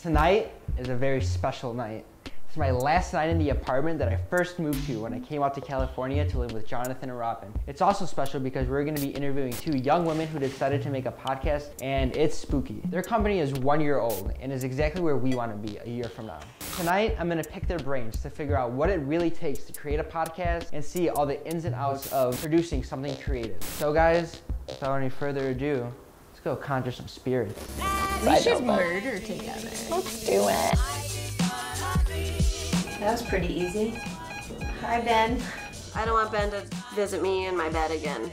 Tonight is a very special night. It's my last night in the apartment that I first moved to when I came out to California to live with Jonathan and Robin. It's also special because we're going to be interviewing two young women who decided to make a podcast, and it's spooky. Their company is one year old and is exactly where we want to be a year from now. Tonight, I'm going to pick their brains to figure out what it really takes to create a podcast and see all the ins and outs of producing something creative. So, guys, without any further ado, let's go conjure some spirits. We should murder together. Let's do it. That was pretty easy. Hi, Ben. I don't want Ben to visit me in my bed again.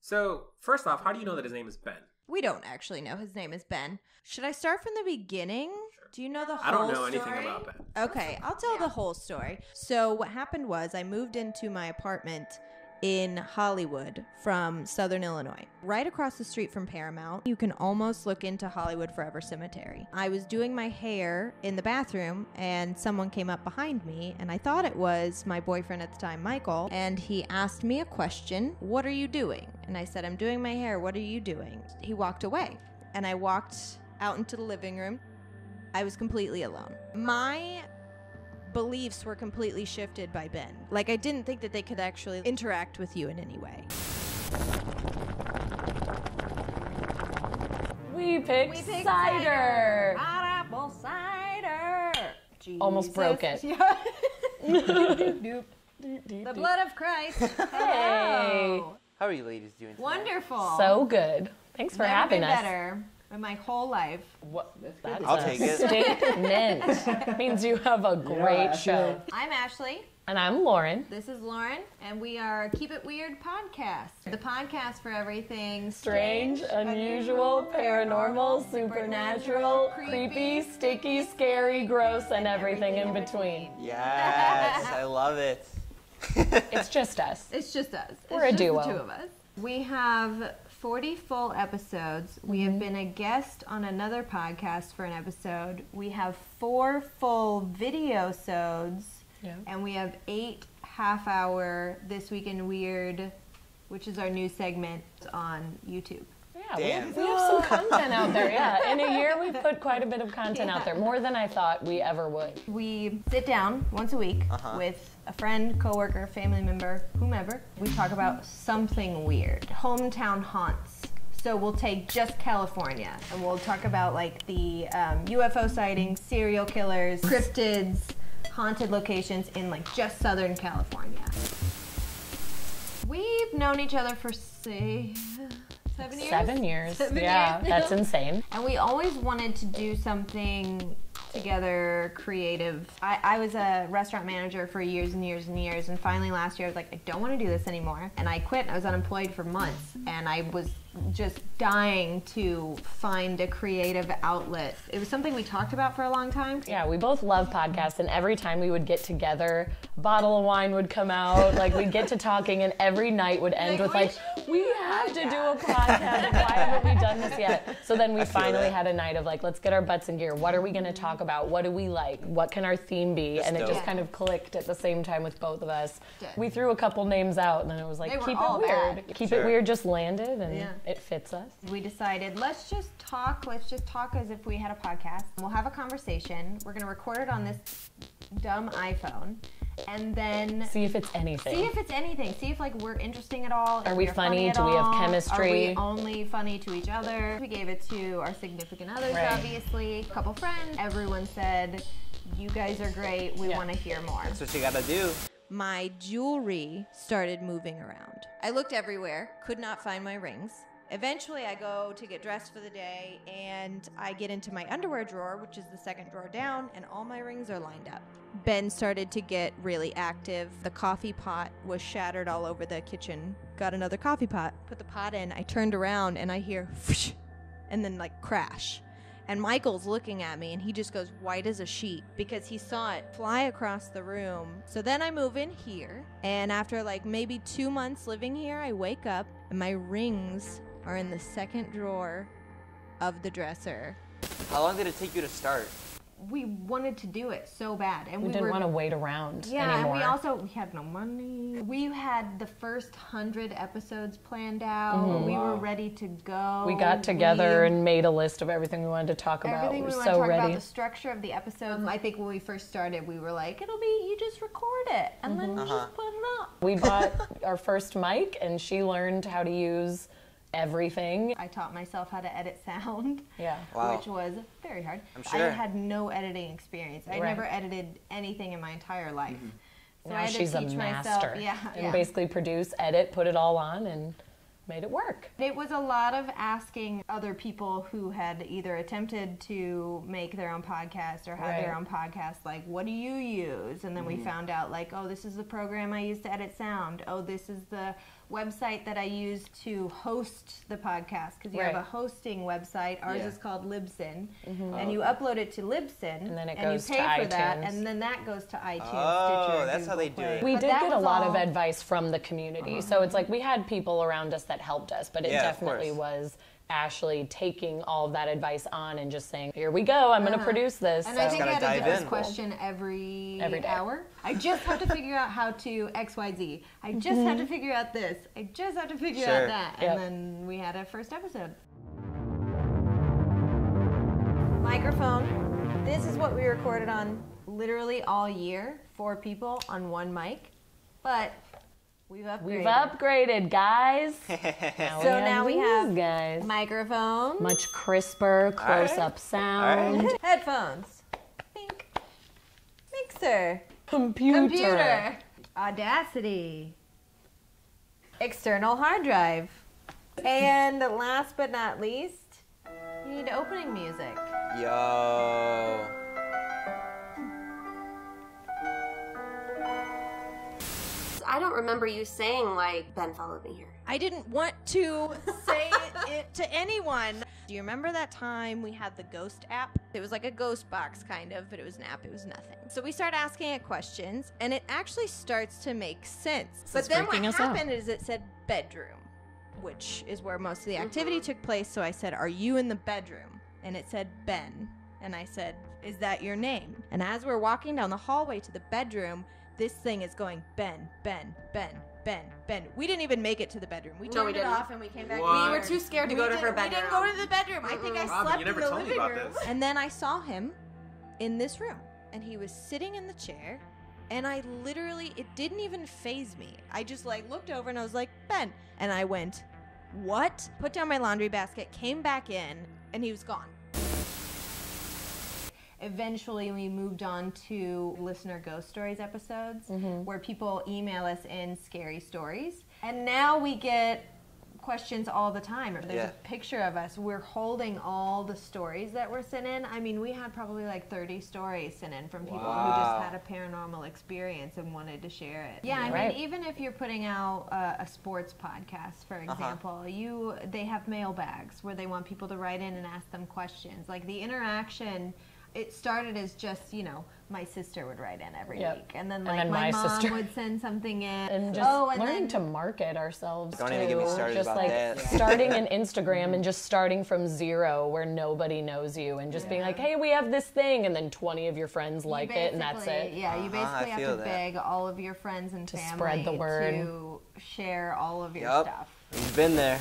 So, first off, how do you know that his name is Ben? We don't actually know his name is Ben. Should I start from the beginning? Do you know the whole story? I don't know anything about Ben. Okay, I'll tell the whole story. So what happened was I moved into my apartment in Hollywood from Southern Illinois. Right across the street from Paramount, you can almost look into Hollywood Forever Cemetery. I was doing my hair in the bathroom and someone came up behind me and I thought it was my boyfriend at the time, Michael, and he asked me a question, "What are you doing?" And I said, "I'm doing my hair. What are you doing?" He walked away and I walked out into the living room. I was completely alone. My beliefs were completely shifted by Ben. Like, I didn't think that they could actually interact with you in any way. We picked cider. Hot Apple cider. Almost broke it. the blood of Christ. Hey. How are you ladies doing today? Wonderful. So good. Thanks for Never having been us. better in my whole life. What? That's I'll take it. Statement means you have a great show. I'm Ashley. And I'm Lauren. This is Lauren, and we are Keep It Weird podcast. The podcast for everything Strange, unusual, paranormal, supernatural, creepy, sticky, scary, gross, and everything in between. Yes, I love it. It's just us. It's just us. We're a it's just duo. The two of us. We have 40 full episodes. We Mm-hmm. have been a guest on another podcast for an episode. We have four full video sods. Yeah. And we have eight half hour This Week in Weird, which is our new segment on YouTube. Yeah, we have, we have some content out there. Yeah, in a year we've put quite a bit of content out there, more than I thought we ever would. We sit down once a week Uh-huh. with a friend, coworker, family member, whomever. We talk about something weird, hometown haunts. So we'll take just California, and we'll talk about like the um, UFO sightings, serial killers, cryptids, haunted locations in like just Southern California. We've known each other for say seven years. Seven years. Seven yeah, years that's insane. And we always wanted to do something together creative. I, I was a restaurant manager for years and years and years, and finally last year I was like, I don't want to do this anymore. And I quit. I was unemployed for months, and I was just dying to find a creative outlet. It was something we talked about for a long time. Yeah, we both love podcasts, and every time we would get together, a bottle of wine would come out. Like we'd get to talking, and every night would end with like, "We have to do a podcast. Why haven't we done this yet?" So then we finally that. had a night of like, "Let's get our butts in gear. What are we going to talk about? What do we like? What can our theme be?" and it just kind of clicked at the same time with both of us. Did. We threw a couple names out, and then it was like, They "Keep it weird. bad. Keep Sure. it weird." Just landed, and Yeah. It fits us. We decided let's just talk. Let's just talk as if we had a podcast. We'll have a conversation. We're gonna record it on this dumb iPhone, and then See if it's anything. See if it's anything. See if like we're interesting at all. Are we we're funny? Do we have chemistry? Are we only funny to each other? We gave it to our significant others, Right. obviously. A couple friends. Everyone said, "You guys are great. We Yeah. want to hear more." That's what you gotta do. My jewelry started moving around. I looked everywhere, could not find my rings. Eventually, I go to get dressed for the day and I get into my underwear drawer, which is the second drawer down, and all my rings are lined up. Ben started to get really active. The coffee pot was shattered all over the kitchen. Got another coffee pot, put the pot in. I turned around and I hear and then like crash. And Michael's looking at me and he just goes white as a sheet because he saw it fly across the room. So then I move in here. And after like maybe two months living here, I wake up and my rings are in the second drawer of the dresser. How long did it take you to start? we wanted to do it so bad, and We we, didn't were want to wait around yeah, anymore. and we also we had no money. We had the first hundred episodes planned out. Mm-hmm. We were ready to go. we got together We- and made a list of everything we wanted to talk about. Everything we we were want to so talk ready. about the structure of the episodes. I think when we first started, we were like, "It'll be you just record it and then Uh-huh. just put it up." we bought our first mic, and she learned how to use everything. I taught myself how to edit sound. Yeah. Wow. Which was very hard. I'm I had no editing experience. I Right. never edited anything in my entire life. Mm-hmm. So now I had she's to a master. myself. Yeah, and yeah. basically produce, edit, put it all on, and made it work. It was a lot of asking other people who had either attempted to make their own podcast or had their own podcast, like, what do you use? And then we found out, like, oh, this is the program I use to edit sound. Oh, this is the website that I use to host the podcast because you have a hosting website. Ours Yeah. is called Libsyn, and you upload it to Libsyn, And then it you goes to pay for that, iTunes. and then that goes to iTunes. Oh, Stitcher, that's how they do Play. it. We But did get a lot of all- Uh-huh. advice from the community. So it's like we had people around us that helped us, but it Yeah, definitely was Ashley taking all of that advice on and just saying, "Here we go. I'm going to uh-huh. produce this." And So- I think I gotta had a dive different in. question every, Every day. hour. I just have to figure out how to X, Y, Z. I just have to mm-hmm. figure out this. I just have to figure Sure. out that. Yep. And then we had a first episode. Microphone. This is what we recorded on literally all year. Four people on one mic. But we've upgraded. We've upgraded, guys. Now So now we have guys. microphone, Much crisper, close-up sound. right. headphones, Bink. mixer. Computer. Computer. Audacity. External hard drive. And last but not least, you need opening music. Yo. I don't remember you saying like Ben followed me here. I didn't want to say it to anyone. Do you remember that time we had the ghost app? It was like a ghost box, kind of, but it was an app, it was nothing. So we start asking it questions, and it actually starts to make sense. but then what freaking us out. happened is it said bedroom, which is where most of the mm-hmm. activity took place. So I said, Are you in the bedroom? And it said, Ben. And I said, Is that your name? And as we're walking down the hallway to the bedroom, this thing is going, Ben, Ben, Ben, Ben, Ben. We didn't even make it to the bedroom. We No, turned we it didn't. off and we came back. What? We were too scared to We go to did- her We didn't go to the bedroom. I think I Robin, slept you never in the told me living about room. this. And then I saw him in this room, and he was sitting in the chair. And I literally, it didn't even faze me. I just like looked over and I was like, Ben. And I went, What? Put down my laundry basket, came back in, and he was gone. Eventually, we moved on to listener ghost stories episodes where people email us in scary stories. And now we get questions all the time. There's Yeah. a picture of us. We're holding all the stories that were sent in. I mean, we had probably like 30 stories sent in from people who just had a paranormal experience and wanted to share it. Yeah, I Right. mean, even if you're putting out uh, a sports podcast, for example, you they have mailbags where they want people to write in and ask them questions. Like the interaction, it started as just you know my sister would write in every Yep. week, and then And like then my, my mom sister. would send something in. and just oh, and learning then, to market ourselves Don't too. even get me started just about like that. starting an Instagram and just starting from zero where nobody knows you and just being like, hey, we have this thing, and then 20 of your friends you like it, and that's it. Yeah, you Uh-huh, basically have to that. beg all of your friends and To family spread the word. to share all of your Yup. stuff. We've been there.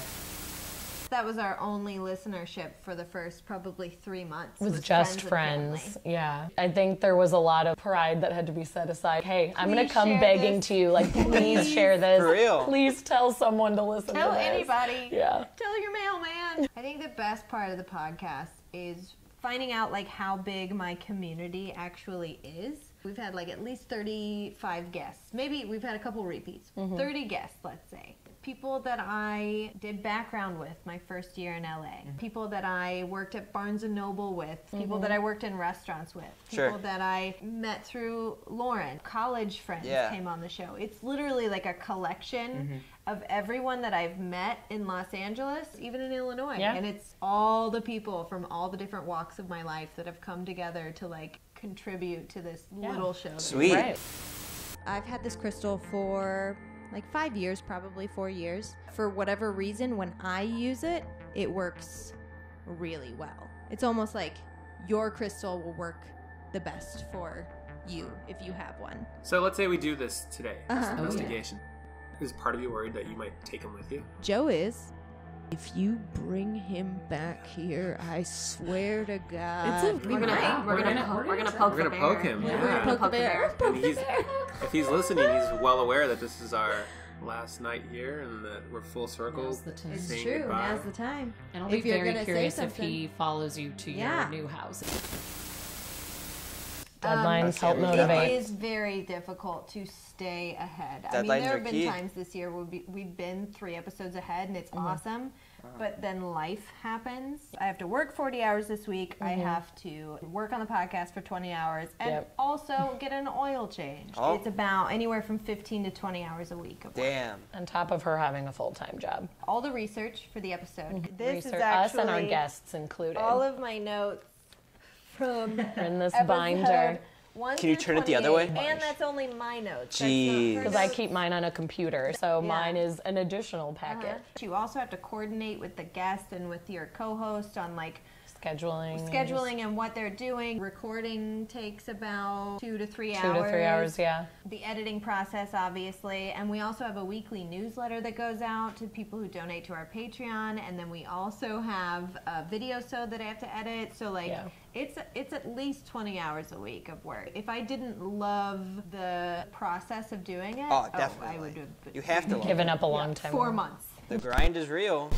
That was our only listenership for the first probably three months. It was was just friends. friends. Yeah. I think there was a lot of pride that had to be set aside. Hey, I'm going to come begging this. to you. Like, please share this. For real. Please tell someone to listen Tell to this. anybody. Yeah. Tell your mailman. I think the best part of the podcast is finding out like how big my community actually is. We've had like at least 35 guests. Maybe we've had a couple repeats. Mm-hmm. 30 guests, let's say. People that I did background with my first year in LA. Mm-hmm. People that I worked at Barnes and Noble with. People that mm-hmm. I worked in restaurants with. People Sure. that I met through Lauren. College friends Yeah. came on the show. It's literally like a collection mm-hmm. of everyone that I've met in Los Angeles, even in Illinois. Yeah. And it's all the people from all the different walks of my life that have come together to like contribute to this little show. Sweet. Right. I've had this crystal for like five years, probably four years. For whatever reason, when I use it, it works really well. It's almost like your crystal will work the best for you if you have one. So let's say we do this today, Uh-huh. Oh, yeah. investigation. Is part of you worried that you might take him with you? Joe is. If you bring him back here, I swear to God. We're gonna, we're, gonna, po- we're gonna poke We're gonna poke him, We're gonna Poke poke the bear. And he's, if he's listening, he's well aware that this is our last night here and that we're full circle. Now's the time. It's true. goodbye. Now's the time. And I'll If be very curious if he follows you to Yeah. your new house. Deadlines um, help yeah, we- It motivate. is very difficult to stay ahead. I mean, there have been key. times this year where we, we've been three episodes ahead and it's mm-hmm. awesome, but then life happens. I have to work 40 hours this week. I mm-hmm. have to work on the podcast for 20 hours and Yep. also get an oil change. Oh. It's about anywhere from 15 to 20 hours a week of work. Damn. On top of her having a full time job. All the research for the episode. Mm-hmm. This Research is us and our guests included. all of my notes from in this episode binder. one Can you turn it the other way? 28, And that's only my notes. That's not her Jeez. Because I keep mine on a computer, so Yeah. mine is an additional packet. Uh-huh. You also have to coordinate with the guest and with your co-host on like Scheduling. scheduling and what they're doing. Recording takes about two to three Two hours. to three hours, yeah. The editing process, obviously, and we also have a weekly newsletter that goes out to people who donate to our Patreon, and then we also have a video so that I have to edit. So like, Yeah. it's it's at least twenty hours a week of work. If I didn't love the process of doing it, Oh, oh definitely, I would have You have to Given up a long time. four ago. months. The grind is real.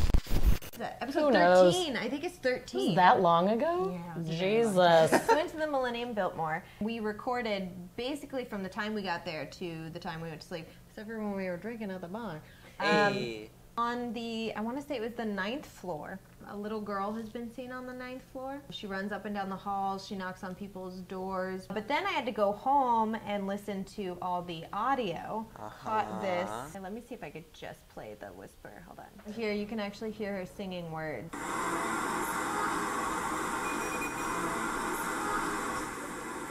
Episode Who knows? 13. I think it's Was 13. that long ago? Yeah, it was Jesus. we went to the Millennium Biltmore. We recorded basically from the time we got there to the time we went to sleep, except for when we were drinking at the bar. Um, Hey. On the, I want to say it was the ninth floor. A little girl has been seen on the ninth floor. She runs up and down the halls. She knocks on people's doors. But then I had to go home and listen to all the audio. Caught this. Uh-huh. And let me see if I could just play the whisper. Hold on. Here, you can actually hear her singing words.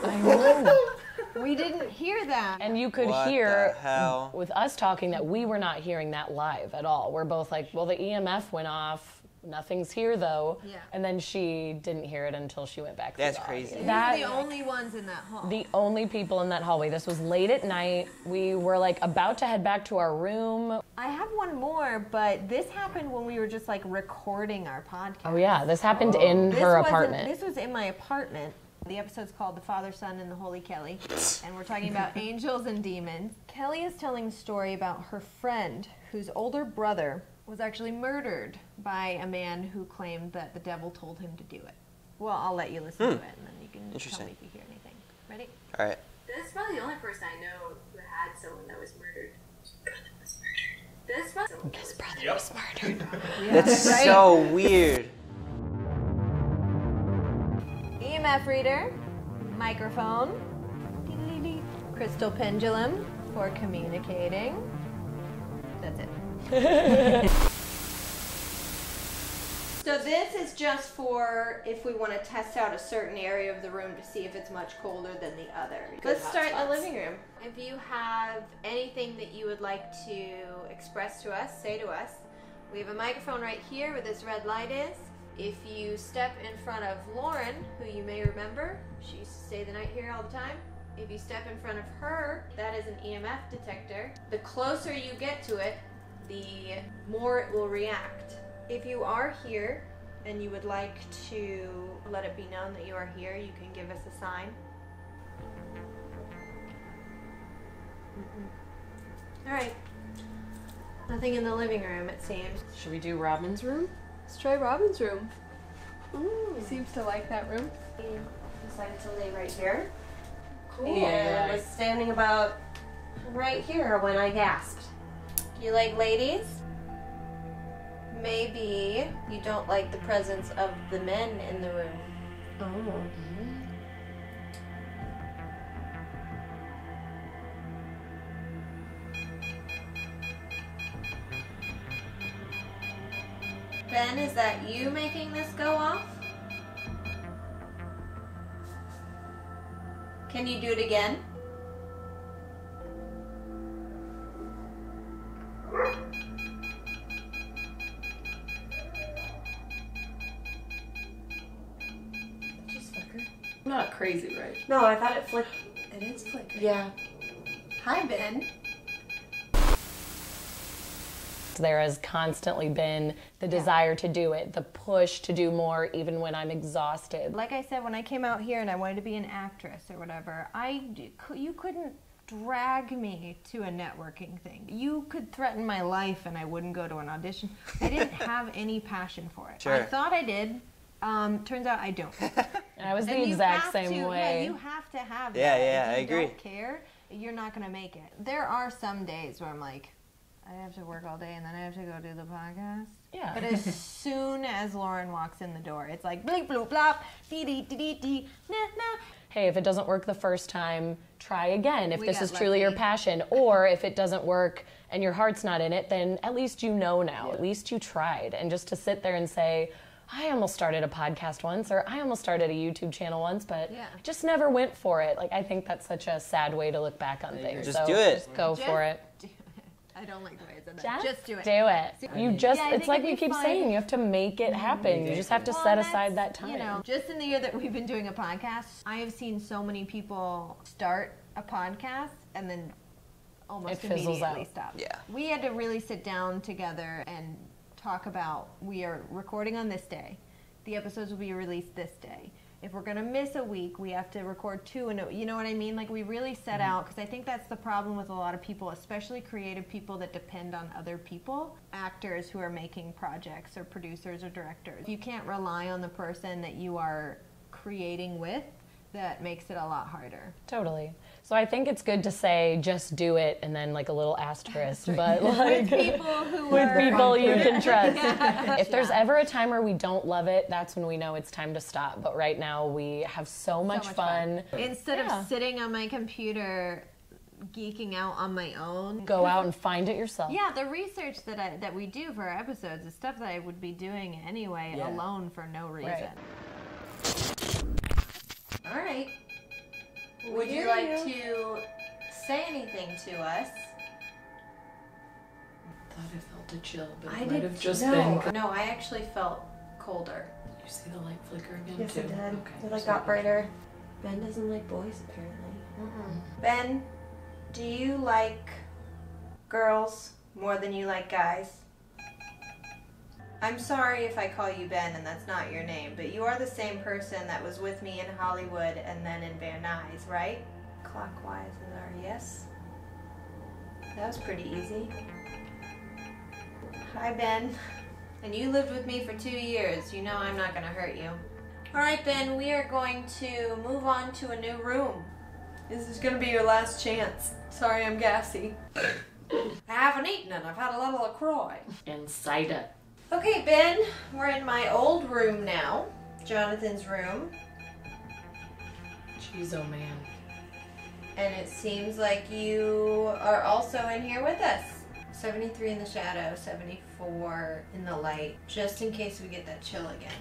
I know. We didn't hear that. And you could What the hear hell? with us talking that we were not hearing that live at all. We're both like, well, the EMF went off. Nothing's here though. Yeah. And then she didn't hear it until she went back. That's the crazy. audio. That the only ones in that hall. the only people in that hallway. This was late at night. We were like about to head back to our room. I have one more, but this happened when we were just like recording our podcast. Oh yeah, this happened oh. in This her apartment. This was in my apartment. The episode's called The Father, Son, and the Holy Kelly, and we're talking about angels and demons. Kelly is telling a story about her friend whose older brother was actually murdered by a man who claimed that the devil told him to do it. Well, I'll let you listen to hmm. it, and then you can tell me if you hear anything. Ready? All right. That's probably the only person I know who had someone that was murdered. This probably someone that was brother was murdered. That's right? so weird. EMF reader, microphone, crystal pendulum for communicating. That's it. So this is just for if we want to test out a certain area of the room to see if it's much colder than the other. Let's start in the living room. If you have anything that you would like to express to us, say to us. We have a microphone right here where this red light is. If you step in front of Lauren, who you may remember, she used to stay the night here all the time. If you step in front of her, that is an EMF detector. The closer you get to it, the more it will react. If you are here and you would like to let it be known that you are here, you can give us a sign. Mm-hmm. All right. Nothing in the living room, it seems. Should we do Robin's room? Let's try Robin's room. Seems to like that room. He decided to lay right here. Cool. And was standing about right here when I gasped. You like ladies? Maybe you don't like the presence of the men in the room. Oh. Ben, is that you making this go off? Can you do it again? Not crazy, right? No, I thought it flicked. It is flickering. Yeah. Hi, Ben. There has constantly been the desire to do it, the push to do more, even when I'm exhausted. Like I said, when I came out here and I wanted to be an actress or whatever, I you couldn't drag me to a networking thing. You could threaten my life and I wouldn't go to an audition. I didn't have any passion for it. I Sure. thought I did. Um, turns out I don't. And I was the And you exact same to- way. Yeah, you have to have Yeah, that. yeah, if I you agree. Don't care, you're not gonna make it. There are some days where I'm like, I have to work all day and then I have to go do the podcast. Yeah. But as soon as Lauren walks in the door, it's like bleep bloop blop, dee dee dee dee dee, nah nah. hey, if it doesn't work the first time, try again if We this got is truly your passion. Or if it doesn't work and your heart's not in it, then at least you know now. At least you tried. And just to sit there and say, I almost started a podcast once, or I almost started a YouTube channel once, but Yeah. I just never went for it. Like, I think that's such a sad way to look back on things. Just so do it. Just go for it. I don't like the way I said that. Just do it. Do it. You just, yeah, it's like it'd we keep fun. saying, you have to make it mm-hmm. happen. You just have to Well, set aside that time. You know, just in the year that we've been doing a podcast, I have seen so many people start a podcast and then almost It fizzles immediately out. stop. Yeah. We had to really sit down together and talk about we are recording on this day. The episodes will be released this day. If we're gonna miss a week, we have to record two, and you know what I mean. Like we really set mm-hmm. out because I think that's the problem with a lot of people, especially creative people that depend on other people, actors who are making projects or producers or directors. You can't rely on the person that you are creating with. That makes it a lot harder. Totally. So I think it's good to say just do it and then like a little asterisk, but like with People who with people you can trust. If there's ever a time where we don't love it, that's when we know it's time to stop. But right now we have so much, much fun. Instead Yeah. of sitting on my computer geeking out on my own. Go out and find it yourself. Yeah, the research that I, that we do for our episodes is stuff that I would be doing anyway Yeah. alone for no reason. Right. All right. Would you like to say anything to us? I thought I felt a chill, but it I might did. have just no, been. no, I actually felt colder. You see the light flicker again Yes, too. it did. Okay, It like got brighter. Ben doesn't like boys apparently. Mm-hmm. Ben, do you like girls more than you like guys? I'm sorry if I call you Ben and that's not your name, but you are the same person that was with me in Hollywood and then in Van Nuys, right? Clockwise is our yes. That was pretty easy. Hi, Ben. And you lived with me for two years. You know I'm not going to hurt you. All right, Ben, we are going to move on to a new room. This is going to be your last chance. Sorry, I'm gassy. I haven't eaten and I've had a lot of LaCroix. And cider. Okay, Ben, we're in my old room now. Jonathan's room. Jeez, oh man. And it seems like you are also in here with us. 73 in the shadow, 74 in the light, just in case we get that chill again.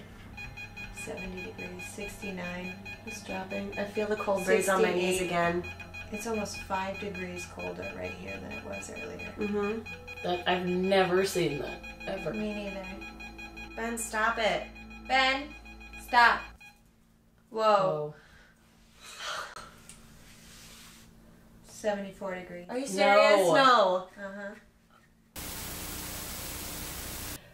70 degrees, 69. It's dropping. I feel the cold breeze on my knees again. It's almost 5 degrees colder right here than it was earlier. Mm-hmm. That I've never seen that ever. Me neither. Ben, stop it. Ben, stop. Whoa. Oh. 74 degrees. Are you serious? No. No. Uh-huh.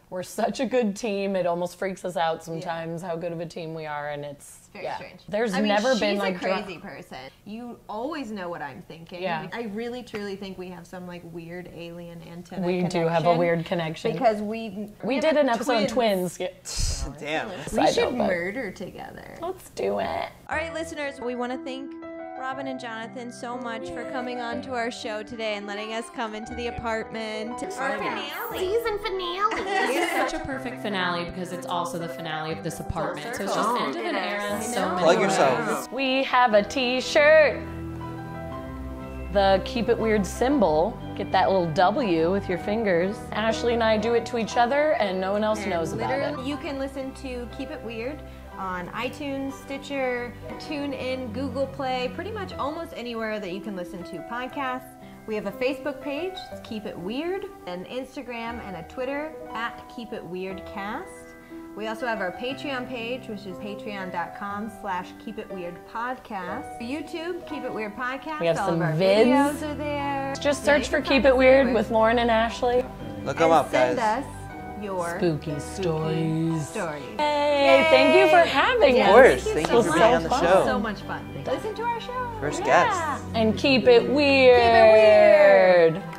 We're such a good team. It almost freaks us out sometimes how good of a team we are, and it's Very yeah. strange. There's I mean, never she's been a like dra- crazy person. You always know what I'm thinking. Yeah. I really truly think we have some like weird alien antenna. We do have a weird connection. because we we have did an episode of Twins. Yeah. Damn. We should note, murder together. Let's do it. All right, listeners, we want to thank Robin and Jonathan so much for coming on to our show today and letting us come into the apartment. Our finale. Season finale. It's such a perfect finale because it's also the finale of this apartment. So it's just circle. end of an era so many Plug ways. yourself. We have a T-shirt. The keep it weird symbol. Get that little W with your fingers. Ashley and I do it to each other, and no one else And knows about it. You can listen to Keep It Weird on iTunes, Stitcher, TuneIn, Google Play, pretty much almost anywhere that you can listen to podcasts. We have a Facebook page, it's Keep It Weird, an Instagram and a Twitter at Keep It Weird Cast. We also have our Patreon page, which is patreon.com slash keep it weird podcast. YouTube, keep it weird podcast. We have All some of our vids. videos are there. Just search you for Keep It Weird with Lauren and Ashley. Look them And up, send guys. us your Spooky stories. stories. Hey, thank you for having Yeah, us. Of course. Thank you Thank so you for much. being on the fun. show. So much fun. Listen to our show. First Yeah. guest. And keep it weird. Keep it weird.